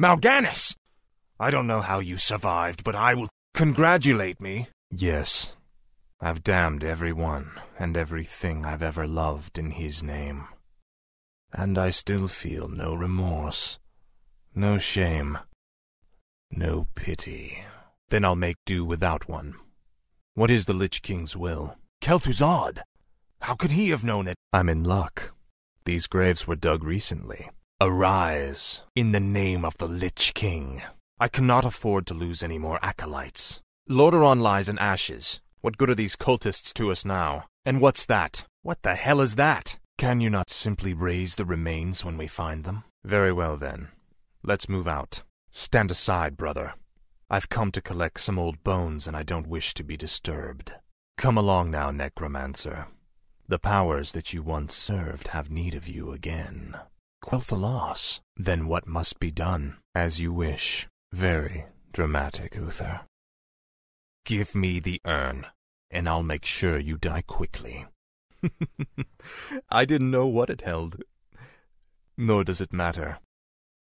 Mal'Ganis! I don't know how you survived, but I will congratulate me. Yes, I've damned every one and everything I've ever loved in his name. And I still feel no remorse, no shame, no pity. Then I'll make do without one. What is the Lich King's will? Kel'Thuzad! How could he have known it? I'm in luck. These graves were dug recently. Arise, in the name of the Lich King. I cannot afford to lose any more acolytes. Lordaeron lies in ashes. What good are these cultists to us now? And what's that? What the hell is that? Can you not simply raise the remains when we find them? Very well then. Let's move out. Stand aside, brother. I've come to collect some old bones and I don't wish to be disturbed. Come along now, necromancer. The powers that you once served have need of you again. Quel'Thalas. Then what must be done? As you wish. Very dramatic, Uther. Give me the urn, and I'll make sure you die quickly. I didn't know what it held. Nor does it matter.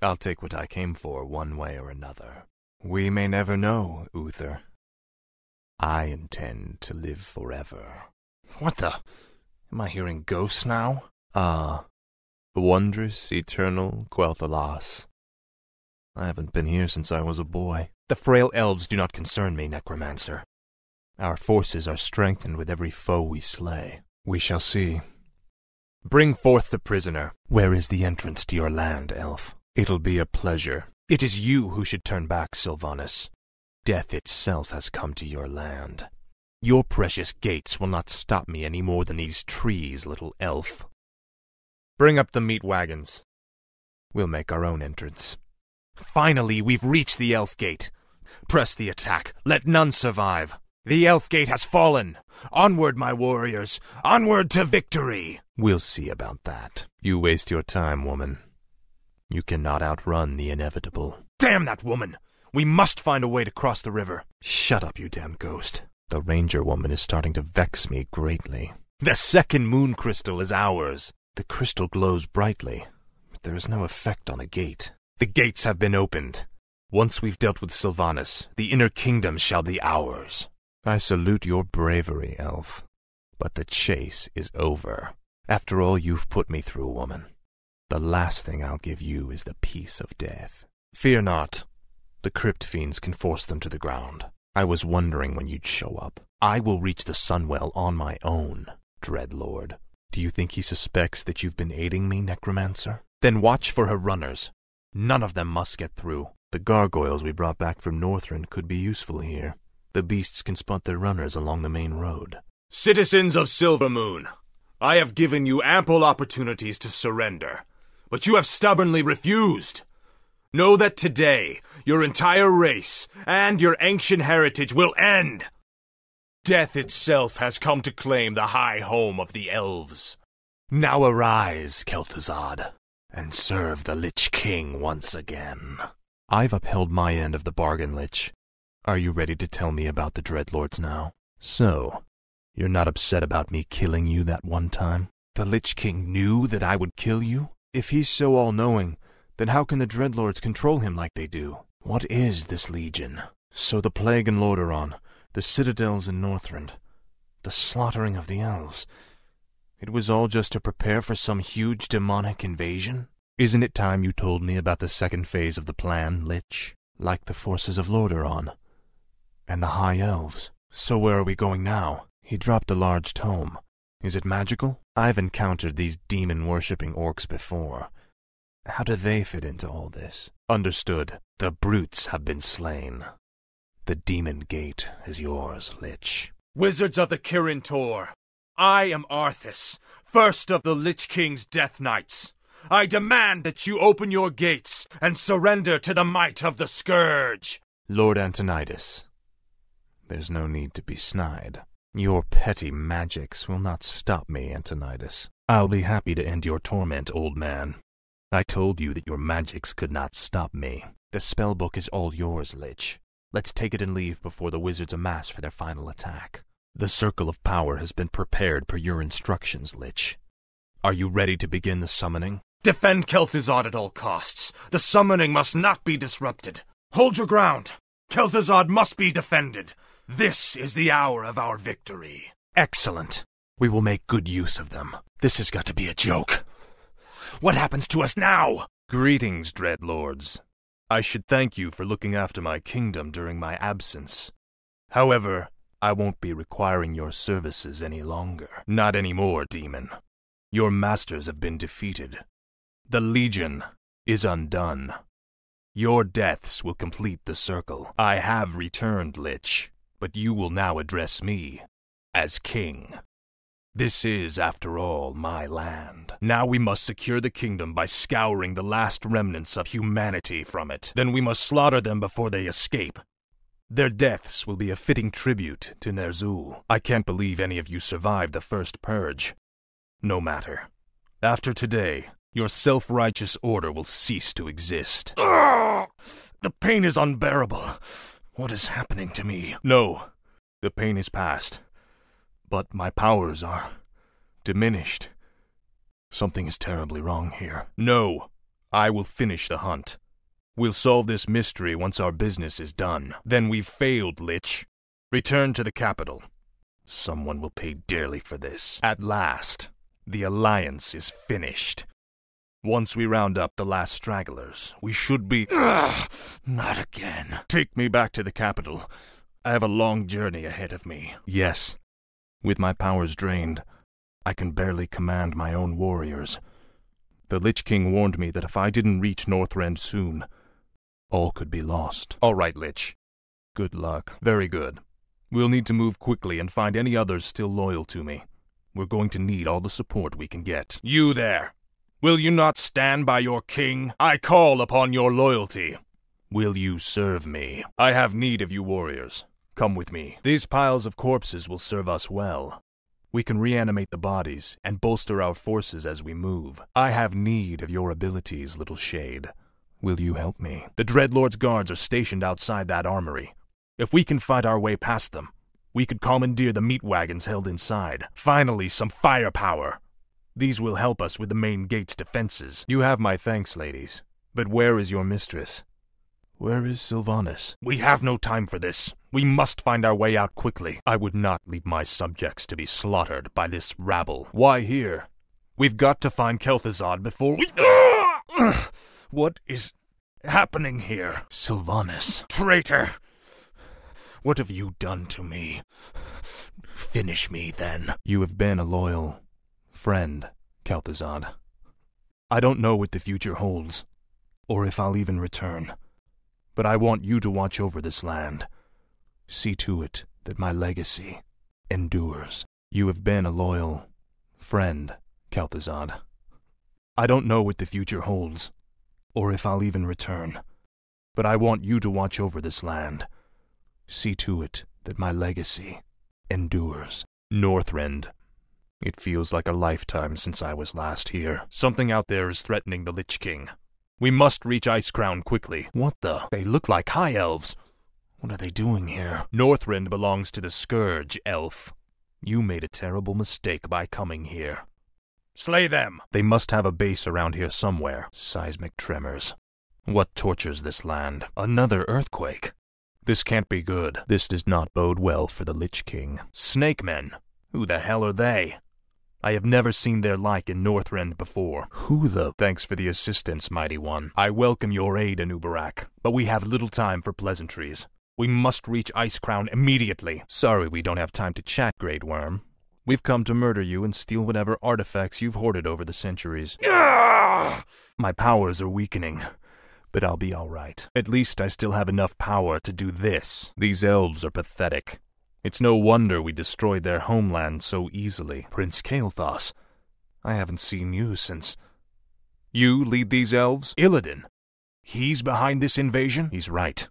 I'll take what I came for one way or another. We may never know, Uther. I intend to live forever. What the? Am I hearing ghosts now? Ah, wondrous, eternal Quel'Thalas. I haven't been here since I was a boy. The frail elves do not concern me, necromancer. Our forces are strengthened with every foe we slay. We shall see. Bring forth the prisoner. Where is the entrance to your land, elf? It'll be a pleasure. It is you who should turn back, Sylvanas. Death itself has come to your land. Your precious gates will not stop me any more than these trees, little elf. Bring up the meat wagons. We'll make our own entrance. Finally, we've reached the Elf Gate. Press the attack. Let none survive. The Elf Gate has fallen. Onward, my warriors. Onward to victory. We'll see about that. You waste your time, woman. You cannot outrun the inevitable. Damn that woman! We must find a way to cross the river. Shut up, you damn ghost. The ranger woman is starting to vex me greatly. The second moon crystal is ours. The crystal glows brightly, but there is no effect on the gate. The gates have been opened. Once we've dealt with Sylvanas, the inner kingdom shall be ours. I salute your bravery, elf. But the chase is over. After all you've put me through, woman, the last thing I'll give you is the peace of death. Fear not. The crypt fiends can force them to the ground. I was wondering when you'd show up. I will reach the Sunwell on my own, Dread Lord. Do you think he suspects that you've been aiding me, Necromancer? Then watch for her runners. None of them must get through. The gargoyles we brought back from Northrend could be useful here. The beasts can spot their runners along the main road. Citizens of Silvermoon, I have given you ample opportunities to surrender, but you have stubbornly refused. Know that today, your entire race and your ancient heritage will end. Death itself has come to claim the high home of the elves. Now arise, Kel'Thuzad, and serve the Lich King once again. I've upheld my end of the bargain, Lich. Are you ready to tell me about the Dreadlords now? So, you're not upset about me killing you that one time? The Lich King knew that I would kill you? If he's so all-knowing, then how can the Dreadlords control him like they do? What is this legion? So the plague in Lordaeron, the citadels in Northrend, the slaughtering of the elves. It was all just to prepare for some huge demonic invasion? Isn't it time you told me about the second phase of the plan, Lich? Like the forces of Lordaeron and the High Elves. So where are we going now? He dropped a large tome. Is it magical? I've encountered these demon-worshipping orcs before. How do they fit into all this? Understood. The brutes have been slain. The demon gate is yours, Lich. Wizards of the Kirin Tor, I am Arthas, first of the Lich King's Death Knights. I demand that you open your gates and surrender to the might of the Scourge. Lord Antonidas, there's no need to be snide. Your petty magics will not stop me, Antonidas. I'll be happy to end your torment, old man. I told you that your magics could not stop me. The spellbook is all yours, Lich. Let's take it and leave before the wizards amass for their final attack. The circle of power has been prepared per your instructions, Lich. Are you ready to begin the summoning? Defend Kel'Thuzad at all costs. The summoning must not be disrupted. Hold your ground. Kel'Thuzad must be defended. This is the hour of our victory. Excellent. We will make good use of them. This has got to be a joke. What happens to us now? Greetings, dread lords. I should thank you for looking after my kingdom during my absence. However, I won't be requiring your services any longer. Not anymore, demon. Your masters have been defeated. The Legion is undone. Your deaths will complete the circle. I have returned, Lich, but you will now address me as king. This is, after all, my land. Now we must secure the kingdom by scouring the last remnants of humanity from it. Then we must slaughter them before they escape. Their deaths will be a fitting tribute to Ner'zhul. I can't believe any of you survived the first purge. No matter. After today, your self-righteous order will cease to exist. Ugh! The pain is unbearable. What is happening to me? No, the pain is past. But my powers are diminished. Something is terribly wrong here. No, I will finish the hunt. We'll solve this mystery once our business is done. Then we've failed, Lich. Return to the capital. Someone will pay dearly for this. At last, the Alliance is finished. Once we round up the last stragglers, we should be... Ugh, not again. Take me back to the capital. I have a long journey ahead of me. Yes. With my powers drained, I can barely command my own warriors. The Lich King warned me that if I didn't reach Northrend soon, all could be lost. All right, Lich. Good luck. Very good. We'll need to move quickly and find any others still loyal to me. We're going to need all the support we can get. You there! Will you not stand by your king? I call upon your loyalty. Will you serve me? I have need of you warriors. Come with me. These piles of corpses will serve us well. We can reanimate the bodies and bolster our forces as we move. I have need of your abilities, little shade. Will you help me? The Dreadlord's guards are stationed outside that armory. If we can fight our way past them, we could commandeer the meat wagons held inside. Finally, some firepower. These will help us with the main gate's defenses. You have my thanks, ladies. But where is your mistress? Where is Sylvanas? We have no time for this. We must find our way out quickly. I would not leave my subjects to be slaughtered by this rabble. Why here? We've got to find Kel'Thuzad before we... what is happening here? Sylvanas. Traitor! What have you done to me? Finish me, then. You have been a loyal friend, Kel'Thuzad. I don't know what the future holds, or if I'll even return. But I want you to watch over this land. See to it that my legacy endures. You have been a loyal friend, Kel'Thuzad. I don't know what the future holds, or if I'll even return. But I want you to watch over this land. See to it that my legacy endures. Northrend it feels like a lifetime since I was last here. Something out there is threatening the Lich King. We must reach Icecrown quickly. What the? They look like High Elves. What are they doing here? Northrend belongs to the Scourge, Elf. You made a terrible mistake by coming here. Slay them! They must have a base around here somewhere. Seismic tremors. What tortures this land? Another earthquake. This can't be good. This does not bode well for the Lich King. Snake men. Who the hell are they? I have never seen their like in Northrend before. Who the... Thanks for the assistance, mighty one. I welcome your aid, Anub'arak, but we have little time for pleasantries. We must reach Icecrown immediately. Sorry we don't have time to chat, Great Worm. We've come to murder you and steal whatever artifacts you've hoarded over the centuries. My powers are weakening, but I'll be all right. At least I still have enough power to do this. These elves are pathetic. It's no wonder we destroyed their homeland so easily. Prince Kael'thas, I haven't seen you since... You lead these elves? Illidan. He's behind this invasion? He's right.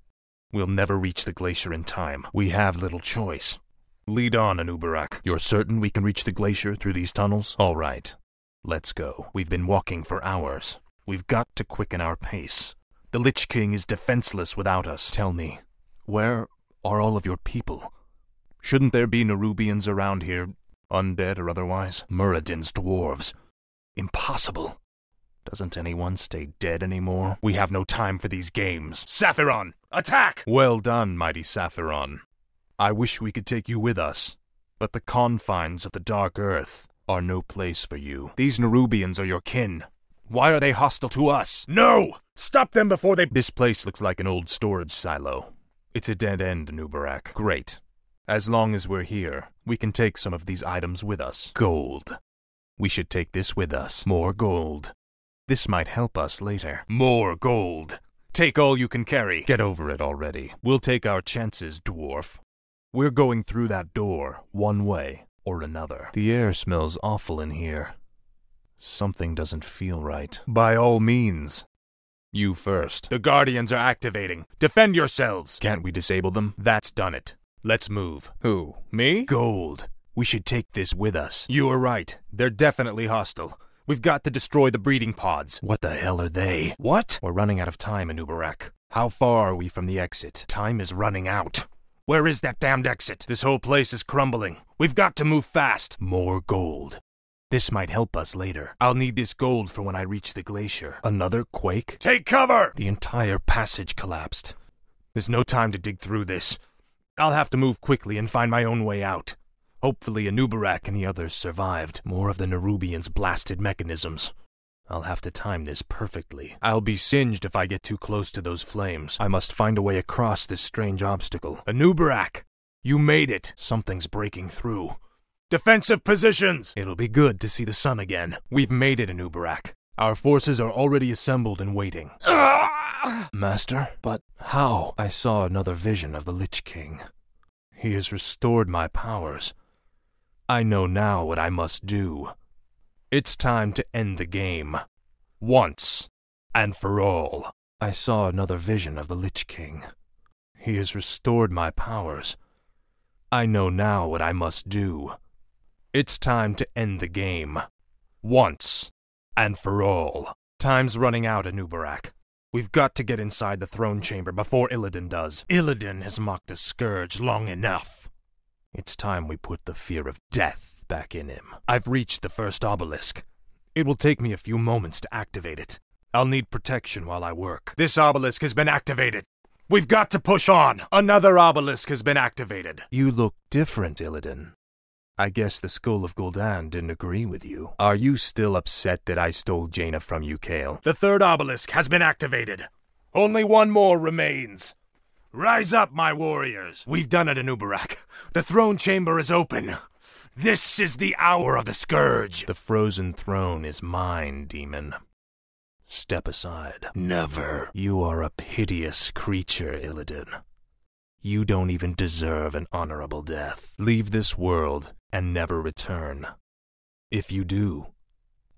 We'll never reach the glacier in time. We have little choice. Lead on, Anub'arak. You're certain we can reach the glacier through these tunnels? All right. Let's go. We've been walking for hours. We've got to quicken our pace. The Lich King is defenseless without us. Tell me, where are all of your people? Shouldn't there be Nerubians around here, undead or otherwise? Muradin's dwarves. Impossible. Doesn't anyone stay dead anymore? We have no time for these games. Sapphiron, attack! Well done, mighty Sapphiron. I wish we could take you with us, but the confines of the Dark Earth are no place for you. These Nerubians are your kin. Why are they hostile to us? No! Stop them before they. This place looks like an old storage silo. It's a dead end, Nubarak. Great. As long as we're here, we can take some of these items with us. Gold. We should take this with us. More gold. This might help us later. More gold. Take all you can carry. Get over it already. We'll take our chances, dwarf. We're going through that door, one way or another. The air smells awful in here. Something doesn't feel right. By all means. You first. The Guardians are activating. Defend yourselves! Can't we disable them? That's done it. Let's move. Who? Me? Gold. We should take this with us. You are right. They're definitely hostile. We've got to destroy the breeding pods. What the hell are they? What? We're running out of time, Anub'arak. How far are we from the exit? Time is running out. Where is that damned exit? This whole place is crumbling. We've got to move fast. More gold. This might help us later. I'll need this gold for when I reach the glacier. Another quake? Take cover! The entire passage collapsed. There's no time to dig through this. I'll have to move quickly and find my own way out. Hopefully, Anub'arak and the others survived. More of the Nerubians' blasted mechanisms. I'll have to time this perfectly. I'll be singed if I get too close to those flames. I must find a way across this strange obstacle. Anub'arak! You made it! Something's breaking through. Defensive positions! It'll be good to see the sun again. We've made it, Anub'arak. Our forces are already assembled and waiting. Master? But how? I saw another vision of the Lich King. He has restored my powers. I know now what I must do. It's time to end the game. Once and for all. I saw another vision of the Lich King. He has restored my powers. I know now what I must do. It's time to end the game. Once and for all. Time's running out, Anub'arak. We've got to get inside the throne chamber before Illidan does. Illidan has mocked the Scourge long enough. It's time we put the fear of death back in him. I've reached the first obelisk. It will take me a few moments to activate it. I'll need protection while I work. This obelisk has been activated. We've got to push on. Another obelisk has been activated. You look different, Illidan. I guess the Skull of Gul'dan didn't agree with you. Are you still upset that I stole Jaina from you, Kael? The third obelisk has been activated. Only one more remains. Rise up, my warriors. We've done it, Anub'arak. The throne chamber is open. This is the hour of the scourge. The frozen throne is mine, demon. Step aside. Never. You are a piteous creature, Illidan. You don't even deserve an honorable death. Leave this world and never return. If you do,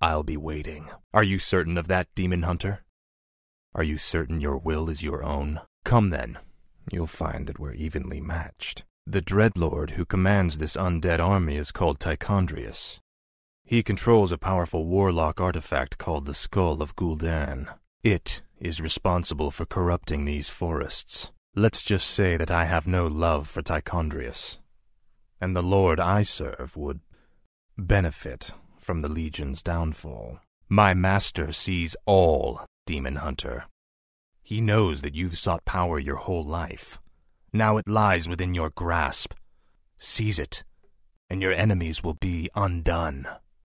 I'll be waiting. Are you certain of that, Demon Hunter? Are you certain your will is your own? Come then. You'll find that we're evenly matched. The Dreadlord who commands this undead army is called Tychondrius. He controls a powerful warlock artifact called the Skull of Gul'dan. It is responsible for corrupting these forests. Let's just say that I have no love for Tychondrius, and the Lord I serve would benefit from the Legion's downfall. My master sees all, Demon Hunter. He knows that you've sought power your whole life. Now it lies within your grasp. Seize it, and your enemies will be undone.